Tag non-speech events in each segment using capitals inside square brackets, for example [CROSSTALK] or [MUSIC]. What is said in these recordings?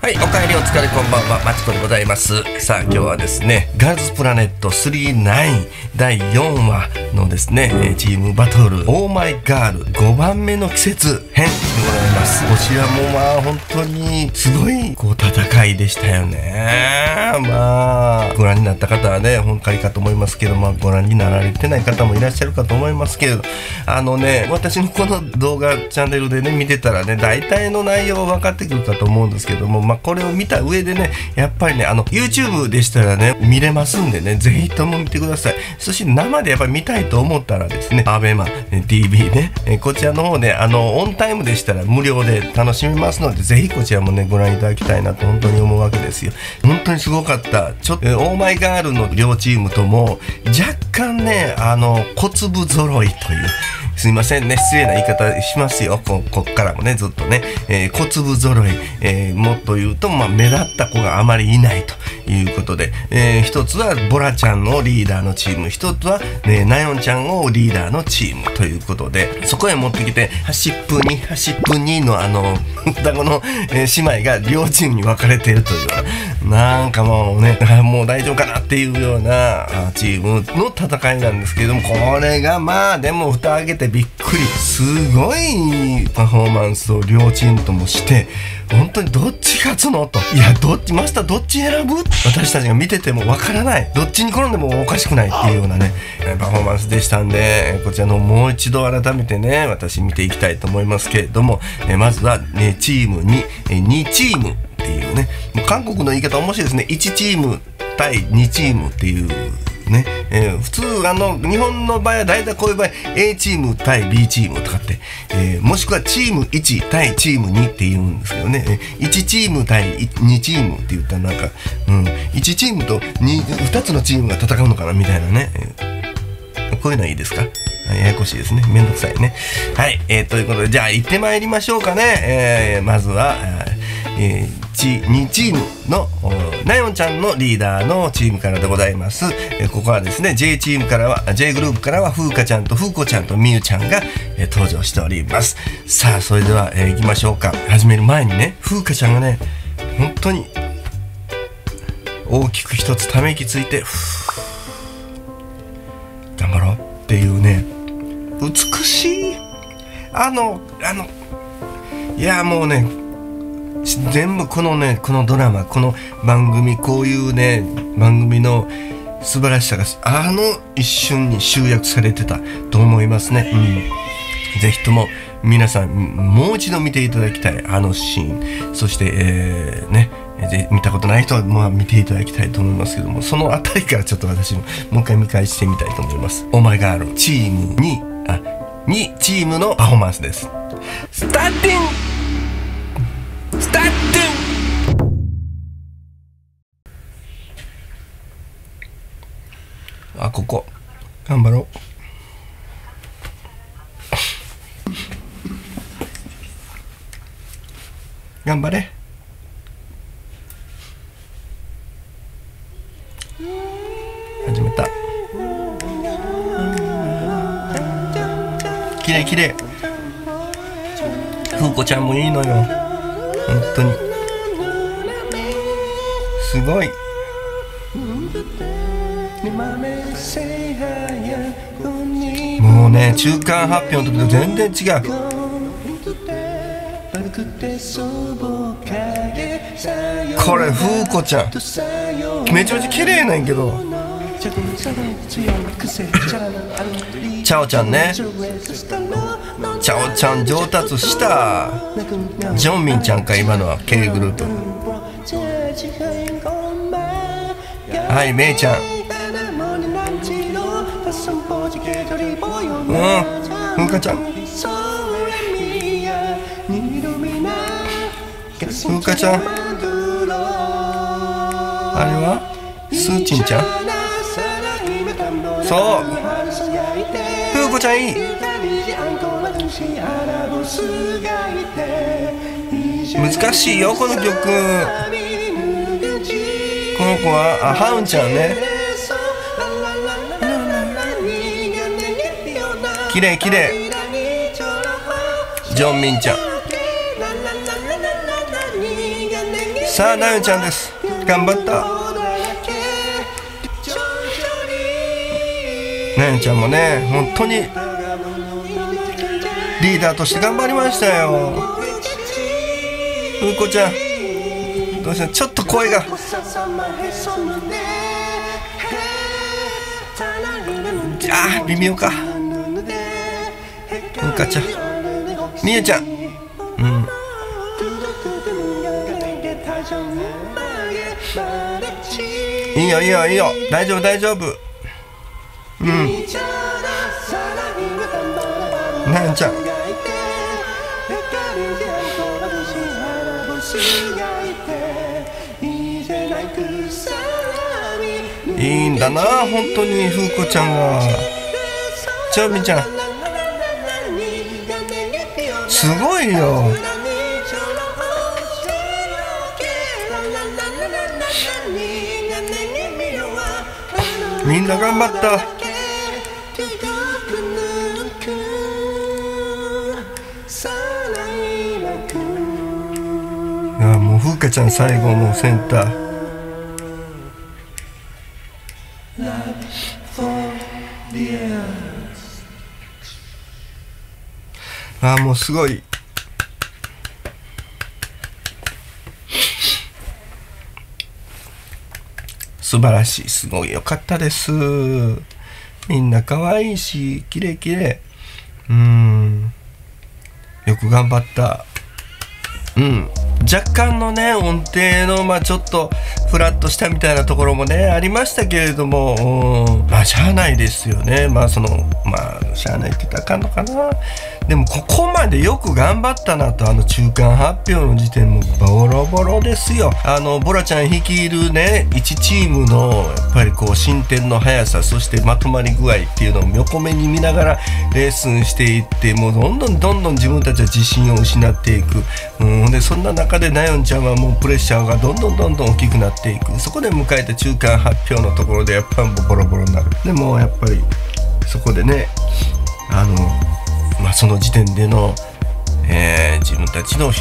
はい、おかえりお疲れこんばんは、まちこでございます。さあ、今日はですね、ガールズプラネット39第4話のですね、チームバトル、オーマイガール5番目の季節編でございます。こちらもまあ本当にすごいこう戦いでしたよね。まあ、ご覧になった方はね、本会かと思いますけど、まあご覧になられてない方もいらっしゃるかと思いますけれど、あのね、私のこの動画チャンネルでね、見てたらね、大体の内容は分かってくるかと思うんですけども、まあこれを見た上でね、やっぱりね、あの、YouTube でしたらね、見れますんでね、ぜひとも見てください。そして生でやっぱり見たいと思ったらですね、アベマ、え TV ね、えこちらの方で、あの、オンタイムでしたら無料で楽しめますので、ぜひこちらもね、ご覧いただきたいなと本当に思うわけですよ。本当にすごかった。ちょっと、オーマイガールの両チームとも、若干ね、あの、小粒揃いという、すいませんね。失礼な言い方しますよ。ここっからもねずっとね、えー小粒揃い、えーもっと言うと、まあ、目立った子があまりいないということで、えー一つはボラちゃんのリーダーのチーム。一つは、ね、ナヨンちゃんをリーダーのチームということで。そこへ持ってきて端っぷに端っぷにのあの双子の、え姉妹が両チームに分かれているという。ようななんかもうね [LAUGHS] もう大丈夫かなっていうようなチームの戦いなんですけれどもこれがまあでも蓋開けてびっくりすごいパフォーマンスを両チームともして本当にどっち勝つのと。いやどっちマスターどっち選ぶ？私たちが見ててもわからない。どっちに転んでもおかしくないっていうようなねパフォーマンスでしたんでこちらのもう一度改めてね私見ていきたいと思いますけれどもまずは、ね、チームに2チームっていうねもう韓国の言い方面白いですね1チーム対2チームっていうねえー普通あの日本の場合は大体こういう場合 A チーム対 B チームとかって、えーもしくはチーム1対チーム2って言うんですけどね、1チーム対2チームって言ったらなんか、うん、1チームと 2, 2つのチームが戦うのかなみたいなね、えーこういうのはいいですか？ややこしいですね。めんどくさいね。はい。えーということで、じゃあ行ってまいりましょうかね。えーまずは、えー2チームのおナヨンちゃんのリーダーのチームからでございます。えーここはですね、J チームからは、J グループからは、風花ちゃんと風子ちゃんとみゆちゃんが、えー登場しております。さあ、それでは、えー行きましょうか。始める前にね、風花ちゃんがね、本当に大きく一つため息ついて、頑張ろうっていうね、美しいあのあのいやもうね全部このねこのドラマこの番組こういうね番組の素晴らしさがあの一瞬に集約されてたと思いますね。うん、ぜひとも皆さんもう一度見ていただきたいあのシーンそして、えーね見たことない人はまあ見ていただきたいと思いますけどもそのあたりからちょっと私ももう一回見返してみたいと思います。オーマイガールチームにあにチームのパフォーマンスです。スターティンスターティンあここ。頑張ろう。頑張れ。始めた。きれいきれい風子ちゃんもいいのよ。本当に。すごい。もうね中間発表の時と全然違う。これ風子ちゃん。めちゃめちゃ綺麗なんやけど。チャオちゃんね。チャオちゃん上達した。ジョンミンちゃんか今のは K グループ。はいメイちゃん。うん。風花ちゃん。風花ちゃん。あれは？スーチンちゃん？そう。風子ちゃんいい。難しいよこの曲。この子はあハウンちゃんね。綺麗綺麗。ジョンミンちゃん。さあなよちゃんです。頑張った。なよちゃんもね本当にリーダーとして頑張りましたよ。うんこちゃんどうした？ちょっと声が。あ微妙か。うんかちゃんみゆちゃん。うん。いいよいいよいいよ。大丈夫大丈夫。うん。なちゃん。いいんだな本当に風子ちゃんがちょみちゃん。すごいよ。みんな頑張った。ああもう風花ちゃん最後もうセンター。あもうすごい。素晴らしいすごい良かったです。みんな可愛いし綺麗綺麗うん。よく頑張った。うん。若干のね音程のまあちょっとフラッとしたみたいなところもねありましたけれどもまあしゃあないですよね。まあそのまあしゃあないって言ったらあかんのかな。でもここまでよく頑張ったなとあの中間発表の時点もボロボロですよ。あのボラちゃん率いるね1チームのやっぱりこう進展の速さそしてまとまり具合っていうのを横目に見ながらレッスンしていってもうどんどんどんどん自分たちは自信を失っていく。うん。でそんな中でナヨンちゃんはもうプレッシャーがどんどんどんどん大きくなっていく。そこで迎えた中間発表のところでやっぱボロボロになる。でもやっぱりそこでねあのまあ、その時点での、えー、自分たちのうん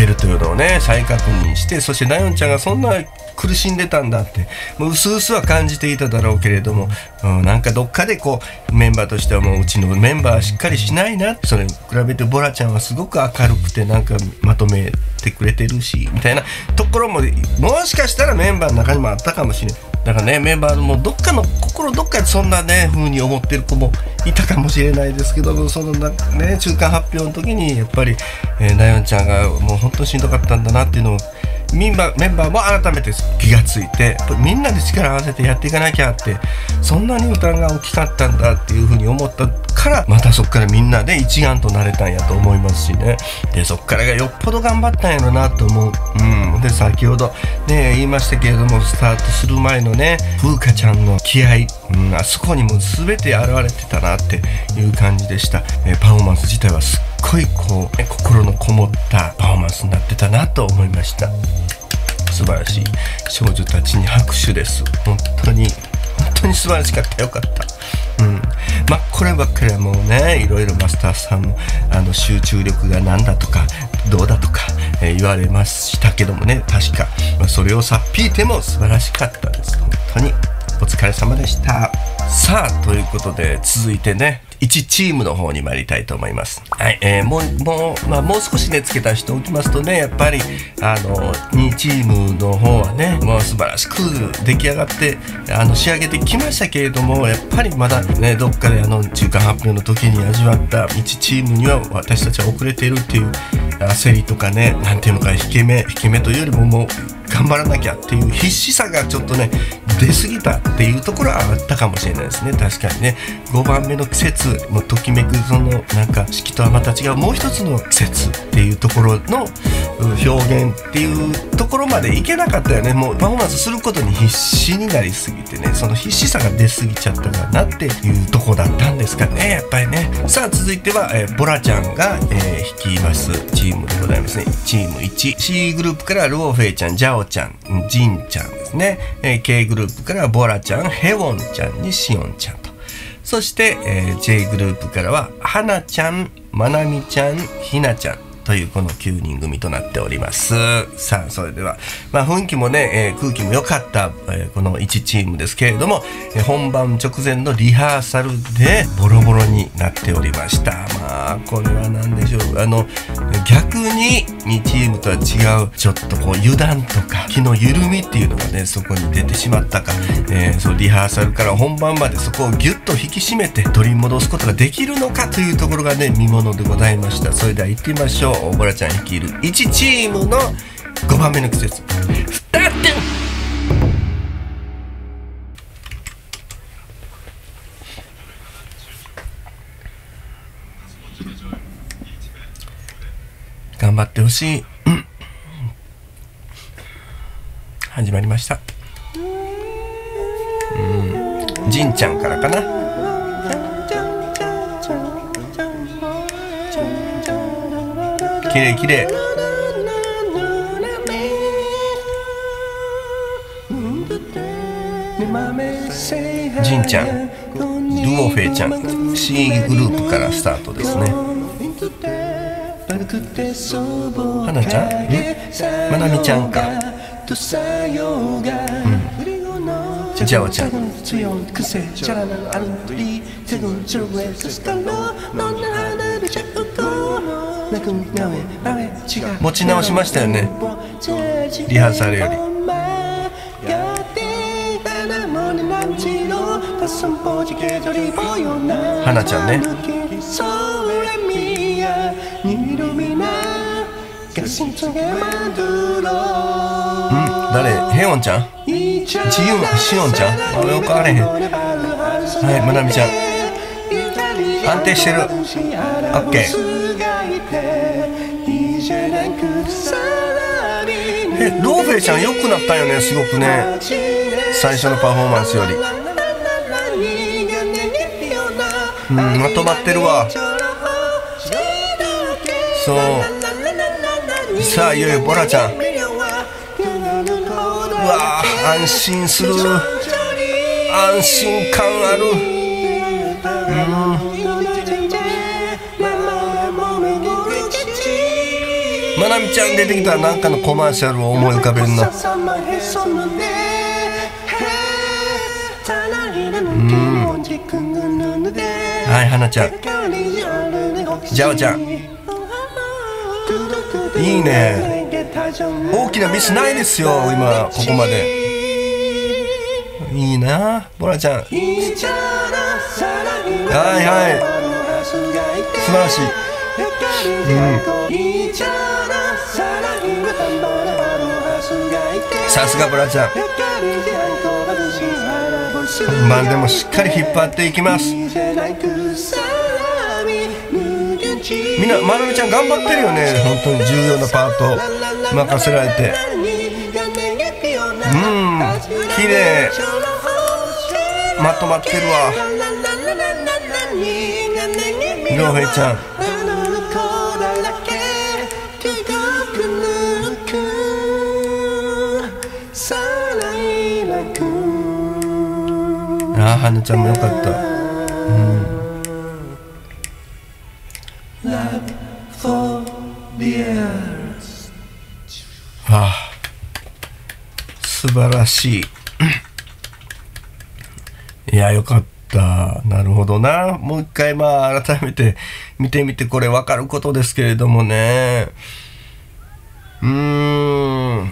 ベルというのをね再確認してそしてライオンちゃんがそんな苦しんでたんだってもう薄々は感じていただろうけれども、うん、なんかどっかでこうメンバーとしてはもううちのメンバーはしっかりしないなそれに比べてボラちゃんはすごく明るくてなんかまとめてくれてるしみたいなところももしかしたらメンバーの中にもあったかもしれない。だからねメンバーもどっかの心どっかでそんなね風に思ってる子もいたかもしれないですけどそのね中間発表の時にやっぱり、えー、ナヨンちゃんがもう本当にしんどかったんだなっていうのをメンバーメンバーも改めて気がついてみんなで力を合わせてやっていかなきゃってそんなに負担が大きかったんだっていうふうに思ったからまたそこからみんなで一丸となれたんやと思いますしね。でそこからがよっぽど頑張ったんやろなと思う、うん、で先ほどね言いましたけれどもスタートする前のね風花ちゃんの気合、うん、あそこにも全て現れてたなっていう感じでした、えパフォーマンス自体はすっごいこう心のこもったパフォーマンスになってたなと思いました。素晴らしい。少女たちに拍手です。本当に本当に素晴らしかった。よかった。うん。まあこればっかりはもうねいろいろマスターさんもあの集中力がなんだとかどうだとか、えー、言われましたけどもね確か、まあ、それをさっぴいても素晴らしかったです。本当に。お疲れ様でした。さあということで続いてね1チームの方に参りたいと思います。はい、えー、もう、もう、まあ、もう少しね、付け足しておきますとね、やっぱり、あの、2チームの方はね、もう素晴らしく出来上がって、あの、仕上げてきましたけれども、やっぱりまだね、どっかであの、中間発表の時に味わった1チームには私たちは遅れているっていう焦りとかね、なんていうのか、引け目、引け目というよりももう、頑張らなきゃっていう必死さがちょっとね出過ぎたっていうところはあったかもしれないですね。確かにね。5番目の季節もときめくそのなんか式とはまた違うもう一つの季節っていうところの表現っていうところまでいけなかったよね。もうパフォーマンスすることに必死になりすぎてね。その必死さが出過ぎちゃったかなっていうとこだったんですかね。やっぱりね。さあ続いては、えー、ボラちゃんが、えー、率います。チームでございますね。チーム 1C グループからルオフェイちゃんジャオちゃんジンちゃんですね、えー、K グループからボラちゃんヘウォンちゃんにシオンちゃんと。そして、えー、J グループからははなちゃんまなみちゃんひなちゃん。というこの9人組となっております。さあそれでは、まあ、雰囲気もね、えー、空気も良かった、えー、この1チームですけれども、えー、本番直前のリハーサルでボロボロになっておりました。まあこれは何でしょうあの逆に2チームとは違うちょっとこう油断とか気の緩みっていうのがねそこに出てしまったか、え、そのリハーサルから本番までそこをギュッと引き締めて取り戻すことができるのかというところがね見ものでございました。それでは行ってみましょう。ボラちゃん率いる1チームの5番目の季節。スタート頑張ってほしい、始まりました。うん。じんちゃんからかな。きれいきれいじんちゃん。ドゥオフェイちゃん。C グループからスタートですね。はなちゃん？まなみちゃんか。うん。じゃおちゃん持ち直しましたよね。リハーサルより。花ちゃんね。うん。誰？ヘオンちゃん？チユンシオンちゃん？あよくあれへん。はいまなみちゃん。安定してる。オッケーえローフェイちゃん良くなったよねすごくね。最初のパフォーマンスより。うんまとまってるわ。そう。さあいよいよボラちゃん。うわ安心する。安心感ある。うん。まなみちゃん出てきたらなんかのコマーシャルを思い浮かべるの。うん。はいはなちゃん。じゃおちゃん。いいね。大きなミスないですよ今ここまで。いいなボラちゃん。はいはい。素晴らしい。うんさすがブラちゃん本番でもしっかり引っ張っていきます。みんなまなみちゃん頑張ってるよね。本当に重要なパート。任せられて。うん。綺麗。まとまってるわ。りょうへいちゃん花ちゃんもよかった。うん。ああ素晴らしい。いやよかった。なるほどな。もう一回まあ改めて見てみてこれ分かることですけれどもね。うーん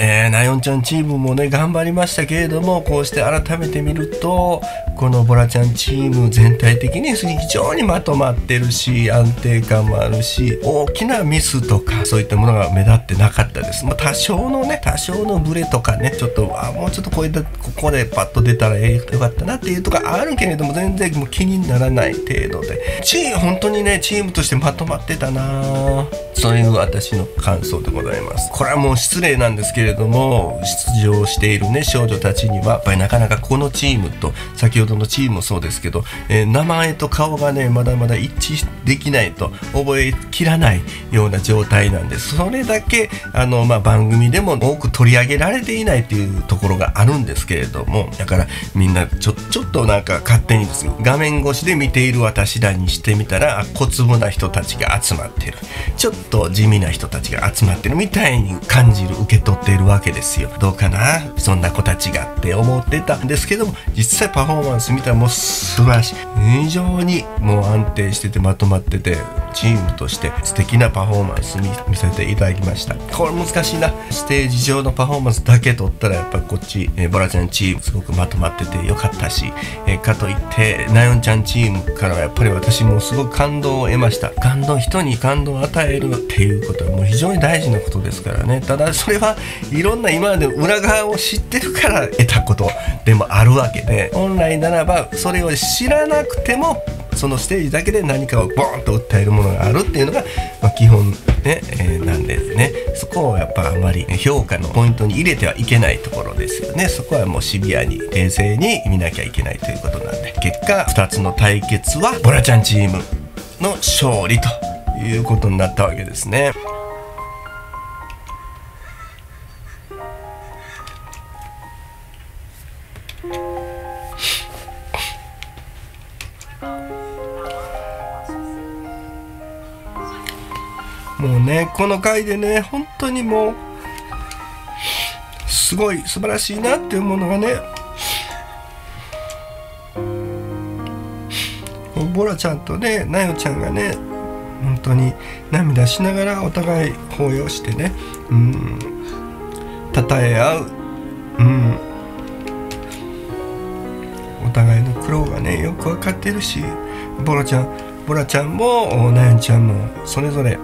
えー、ナヨンちゃんチームもね頑張りましたけれどもこうして改めて見るとこのボラちゃんチーム全体的に非常にまとまってるし安定感もあるし大きなミスとかそういったものが目立ってなかったです、まあ、多少のね多少のブレとかねちょっとあもうちょっとこういったここでパッと出たらよかったなっていうとかあるけれども全然もう気にならない程度で。チーム本当にねチームとしてまとまってたな。そういう私の感想でございます。これはもう失礼なんですけれども出場しているね少女たちにはやっぱりなかなかこのチームと先ほどのチームもそうですけど、えー、名前と顔がねまだまだ一致できないと覚えきらないような状態なんでそれだけあの、まあ、番組でも多く取り上げられていないというところがあるんですけれどもだからみんなちょちょっとなんか勝手にです画面越しで見ている私らにしてみたら小粒な人たちが集まってる。ちょっと地味な人たちが集まってる。みたいに感じる受け取っているわけですよ。どうかな？そんな子たちがって思ってたんですけども実際パフォーマンス見たらも素晴らしい。非常にもう安定しててまとまっててチームとして素敵なパフォーマンスに見せていただきました。これ難しいな。ステージ上のパフォーマンスだけ取ったらやっぱこっち、えー、ボラちゃんチームすごくまとまっててよかったし、えー、かといってナヨンちゃんチームからはやっぱり私もすごく感動を得ました。感動人に感動を与えるっていうことはもう非常に大事なことですからね。ただそれはいろんな今まで裏側を知ってるから得たことでもあるわけで本来ならばそれを知らなくてもそのステージだけで何かをボーンと訴えるものがあるっていうのが、まあ、基本ね、えー、なんですね。そこをやっぱあまり評価のポイントに入れてはいけないところですよね。そこはもうシビアに冷静に見なきゃいけないということなんで。結果2つの対決はボラちゃんチームの勝利ということになったわけですね。もうねこの回でね本当にもうすごい素晴らしいなっていうものがねボラちゃんとねなよちゃんがね本当に涙しながらお互い抱擁してねうん称え合ううん。怖がってるしボラちゃんボラちゃんもなよちゃんもそれぞれ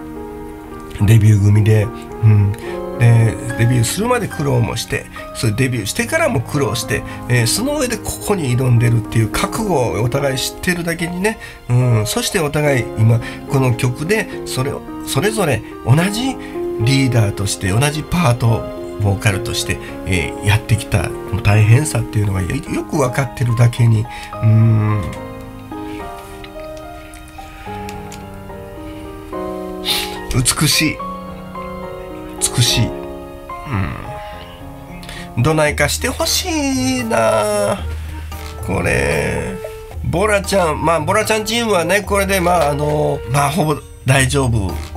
デビュー組で、うん、でデビューするまで苦労もしてそれデビューしてからも苦労して、えー、その上でここに挑んでるっていう覚悟をお互い知ってるだけにね、うん、そしてお互い今この曲でそれそれぞれ同じリーダーとして同じパートボーカルとして、えー、やってきた大変さっていうのがよく分かってるだけにうん。美しい。美しい。うん。どないかしてほしいな。これボラちゃん。まあボラちゃんチームはねこれでまああのまあほぼ大丈夫。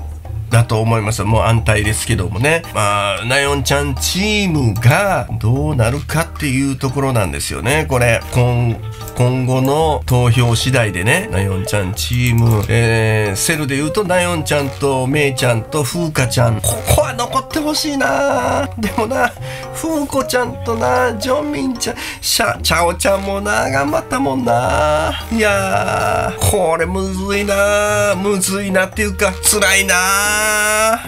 だと思います。もう安泰ですけどもね。まあナヨンちゃんチームがどうなるかっていうところなんですよね。これ今今後の投票次第でねナヨンちゃんチーム、えー、セルで言うとナヨンちゃんとメイちゃんと風花ちゃん。ここは残ってほしいな。でもな風子ちゃんとなジョンミンちゃん。シャチャオちゃんもな頑張ったもんな。いやーこれむずいな。むずいなっていうか辛いな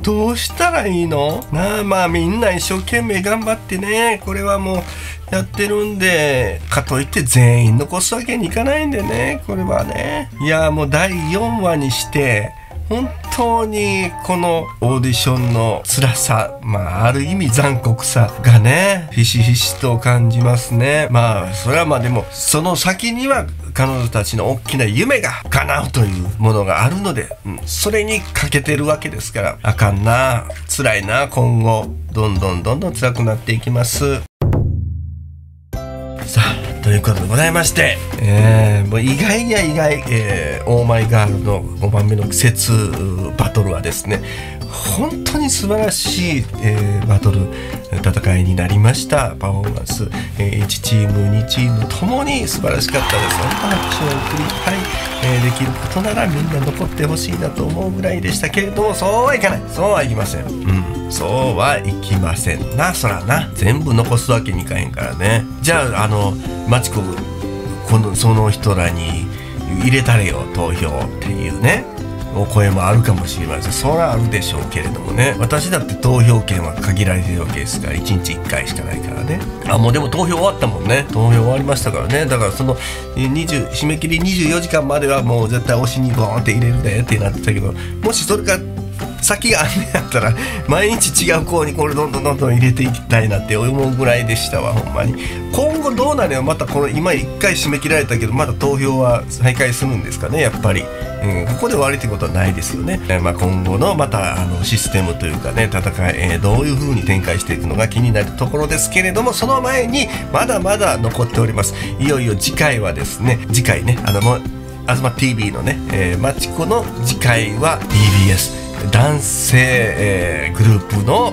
どうしたらいいの？なあまあみんな一生懸命頑張ってね。これはもうやってるんで。かといって全員残すわけにいかないんでね。これはね。いやもう第4話にして本当にこのオーディションの辛さ、まあ、ある意味残酷さがね、ひしひしと感じますね。まあ、それはまあでも、その先には彼女たちの大きな夢が叶うというものがあるので、うん、それに欠けてるわけですから、あかんな、辛いな、今後、どんどんどんどん辛くなっていきます。さあということでございまして、えー、もう意外や意外、えー、オーマイガールの5番目の季節バトルはですね本当に素晴らしい、えー、バトル戦いになりました。パフォーマンス、えー、1チーム2チームともに素晴らしかったです。本当に拍手を送りたい、えー、できることならみんな残ってほしいなと思うぐらいでしたけれどもそうはいかない。そうはいきません。うん。そうはいきませんな。そらな。全部残すわけにいかへんからね。じゃああのマチコこのその人らに入れたれよ投票っていうね。お声もあるかもしれません。それはあるでしょうけれどもね。私だって投票権は限られてるわけですから1日1回しかないからね。あもうでも投票終わったもんね。投票終わりましたからね。だからその20締め切り24時間まではもう絶対推しにボーンって入れるでってなってたけどもしそれが先があんねやったら毎日違う子にこれどんどんどんどん入れていきたいなって思うぐらいでしたわほんまに。今後どうなるよまたこの今1回締め切られたけどまだ投票は再開するんですかねやっぱり、うん、ここで終わりってことはないですよね、まあ、今後のまたあのシステムというかね戦い、どういう風に展開していくのが気になるところですけれどもその前にまだまだ残っております。いよいよ次回はですね次回ねあのもう東 TV のね、えー、マチコの次回は BBS 男性、えーグループの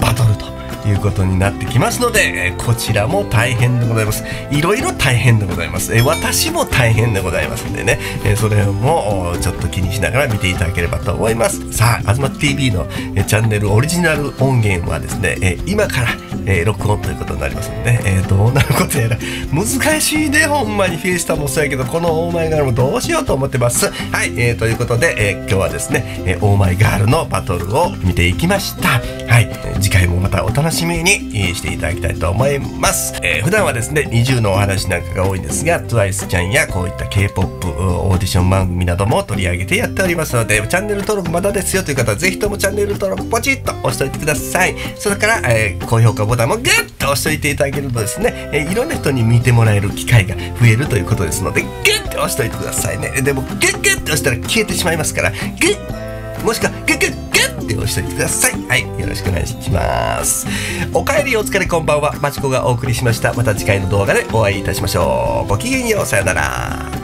バトルと。いうことになってきますので、えーこちらも大変でございます。いろいろ大変でございます、えー私も大変でございますんでね、えーそれもちょっと気にしながら見ていただければと思います。さあ東 TV の、えーチャンネルオリジナル音源はですね、えー今から、えー録音ということになりますので、えーどうなることやら難しいねほんまにフェイスタもそうやけどこのオーマイガールもどうしようと思ってます。はい、えーということで、えー今日はですね、えーオーマイガールのバトルを見ていきました。はい、次回もまたお楽しみにえーしていただきたいと思います、えー普段はですね20のお話なんかが多いんですが TWICE ちゃんやこういった K-POP オーディション番組なども取り上げてやっておりますのでチャンネル登録まだですよという方はぜひともチャンネル登録ポチッと押しておいてください。それから、えー高評価ボタンもグッと押しておいていただけるとですね、えーいろんな人に見てもらえる機会が増えるということですのでグッと押しておいてくださいね。でもグッグッと押したら消えてしまいますからグッもしくはグッグッグッって押しておいてください。はい。よろしくお願いします。おかえりお疲れこんばんは。まちこがお送りしました。また次回の動画でお会いいたしましょう。ごきげんよう。さよなら。